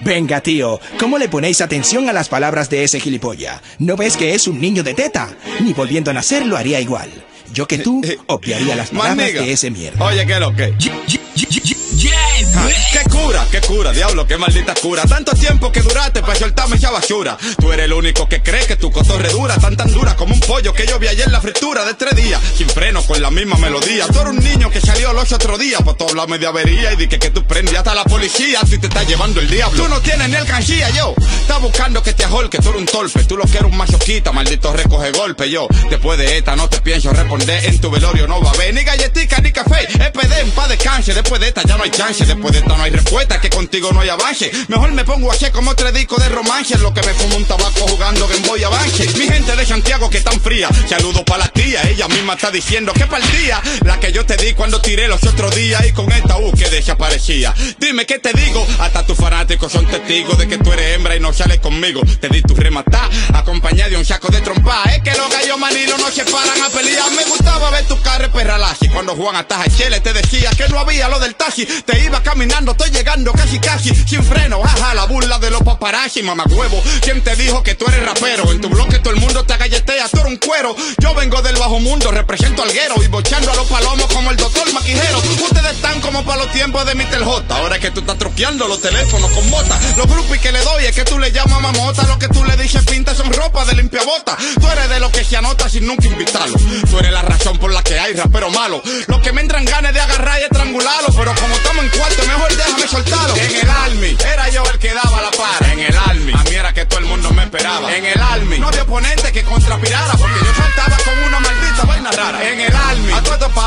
Venga, tío, ¿cómo le ponéis atención a las palabras de ese gilipollas? ¿No ves que es un niño de teta? Ni volviendo a nacer lo haría igual. Yo que tú obviaría las palabras de ese mierda. Oye, ¿qué lo que? Ah, ¡Qué cura, qué cura, diablo, qué maldita cura! Tanto tiempo que duraste para soltarme esa basura. Tú eres el único que cree que tu cotorre dura, tan tan dura como un pollo que yo vi ayer en la fritura de tres días. Sin freno, con la misma melodía. Tú eres un niño que salió los otro día, pues tú hablas de avería y di que, tú prendes hasta la policía si te está llevando el diablo. Tú no tienes ni alcancía, yo. Estás buscando que te ajolque, tú eres un torpe. Tú lo que eres un machoquita, maldito recoge golpe, yo. Después de esta no te pienso responder, en tu velorio no va a haber ni galletica ni café. EPD en paz descanse, después de esta ya no hay chance, de esta no hay respuesta, que contigo no hay avance. Mejor me pongo a como tres discos de romance, lo que me fumo un tabaco jugando Game Boy avance. Mi gente de Santiago que tan fría, saludo para la tía, ella misma está diciendo que partía, la que yo te di cuando tiré los otros días y con esta U que desaparecía. Dime qué te digo, hasta tus fanáticos son testigos de que tú eres hembra y no sales conmigo. Te di tu rematá, acompañada de un saco de trompa. Es que los gallos manilos no se paran a pelear. Gustaba ver tu carro perralashi. Cuando Juan Ataja Chele te decía que no había lo del taxi, te iba caminando, estoy llegando casi casi sin freno. Jaja, la burla de los paparazzi, mamá huevo. ¿Quién te dijo que tú eres rapero? En tu bloque todo el mundo te galletea, cuero. Yo vengo del bajo mundo, represento al guero y bochando a los palomos como el doctor maquijero. Ustedes están como para los tiempos de Mr. J. Ahora es que tú estás troqueando los teléfonos con bota. Los grupos que le doy es que tú le llamas mamota. Lo que tú le dices pinta son ropa de limpiabota. Tú eres de los que se anota sin nunca invitarlo. Tú eres la razón por la que hay rapero malo. Los que me entran ganas de agarrar y estrangularlo. Pero como estamos en cuarto, mejor déjame soltarlo. En el Army, era yo el que daba la para. En el Army, a mí era que todo el mundo me esperaba. En el Army, no había oponente que contrapirara.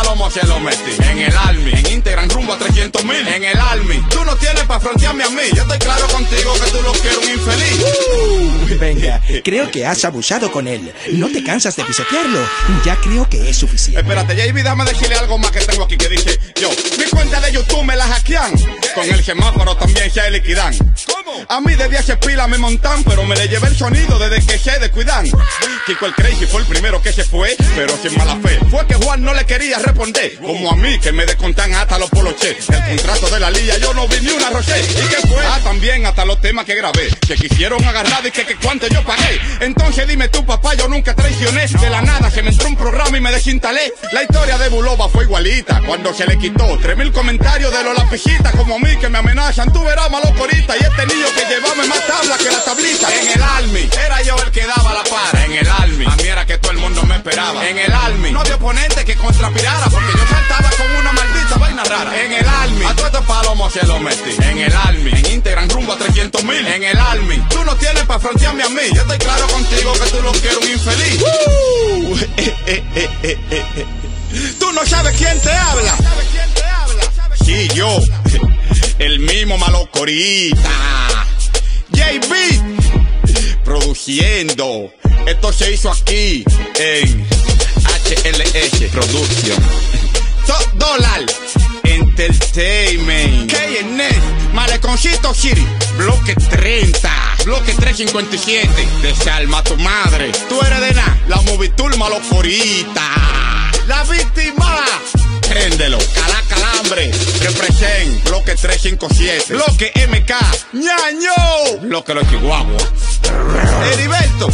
Palomos se lo metí. En el Army, en Instagram rumbo a 300 mil. En el Army, tú no tienes para frontearme a mí. Yo estoy claro contigo que tú lo quieres un infeliz. Venga, creo que has abusado con él. No te cansas de pisotearlo. Ya creo que es suficiente. Espérate, JB, déjame decirle algo más que tengo aquí que dice yo. Mi cuenta de YouTube me la hackean. Con el semáforo también se liquidan. A mí de 10 pila me montan, pero me le llevé el sonido desde que se descuidan. Kiko el Crazy fue el primero que se fue, pero sin mala fe. Fue que Juan no le quería responder. Como a mí, que me descontan hasta los poloches. El contrato de la lía, yo no vi ni una roche. ¿Y qué fue? Ah, también hasta los temas que grabé. Que quisieron agarrar y que, que cuánto yo pagué. Entonces dime tú, papá, yo nunca traicioné. De la nada se me entró un programa y me desinstalé. La historia de Bulova fue igualita. Cuando se le quitó tres mil comentarios de los lapijitas como a mí que me amenazan. Tú verás malo corita. Y este niño que llevaba más tabla que la tablita. En el Army, era yo el que daba la para. En el Army, a mí era que todo el mundo me esperaba. En el Army, no había oponente que contrapirara. Porque yo saltaba con una maldita vaina rara. En el Army, a todos estos palomos se lo metí. En el Army, en Instagram rumbo a 300 mil. En el Army, tú no tienes para frontearme a mí. Yo estoy claro contigo que tú no quieres un infeliz. Uh, eh, eh, eh, eh, eh, eh. Tú no sabes quién te habla. Sí, yo, el mismo malocorita. Produciendo. Esto se hizo aquí en HLS Production. So- Dólar Entertainment. KNS, Maleconcito City. Bloque 30. Bloque 357. Desalma tu madre. Tú eres de nada. La Movitul Malocorita. La víctima. Préndelo, calá calambre, represent, bloque 357, bloque MK, ñaño, bloque los chihuahuas, Heriberto,